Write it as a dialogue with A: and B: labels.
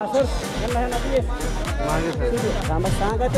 A: हाँ सांगत